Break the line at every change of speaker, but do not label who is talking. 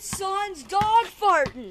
son's dog farting.